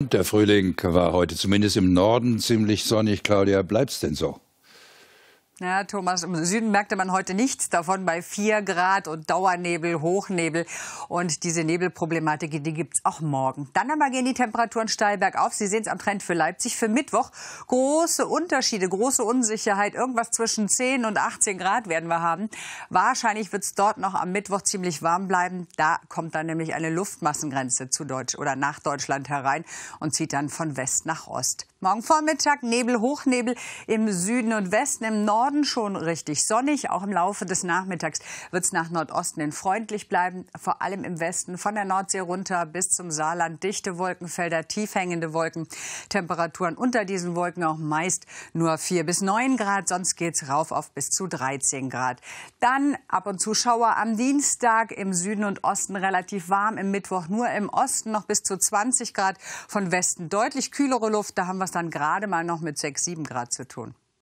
Der Frühling war heute zumindest im Norden ziemlich sonnig. Claudia, bleibt's denn so? Ja, Thomas, im Süden merkte man heute nichts davon bei 4 Grad und Dauernebel, Hochnebel. Und diese Nebelproblematik, die gibt's auch morgen. Dann aber gehen die Temperaturen steil bergauf. Sie sehen es am Trend für Leipzig. Für Mittwoch große Unterschiede, große Unsicherheit. Irgendwas zwischen 10 und 18 Grad werden wir haben. Wahrscheinlich wird's dort noch am Mittwoch ziemlich warm bleiben. Da kommt dann nämlich eine Luftmassengrenze zu Deutsch oder nach Deutschland herein und zieht dann von West nach Ost. Morgen Vormittag Nebel, Hochnebel im Süden und Westen, im Norden schon richtig sonnig. Auch im Laufe des Nachmittags wird es nach Nordosten hin freundlich bleiben. Vor allem im Westen von der Nordsee runter bis zum Saarland dichte Wolkenfelder, tief hängende Wolken. Temperaturen unter diesen Wolken auch meist nur 4 bis 9 Grad. Sonst geht's rauf auf bis zu 13 Grad. Dann ab und zu Schauer am Dienstag im Süden und Osten relativ warm. Im Mittwoch nur im Osten noch bis zu 20 Grad. Von Westen deutlich kühlere Luft. Da haben wir es dann gerade mal noch mit 6, 7 Grad zu tun.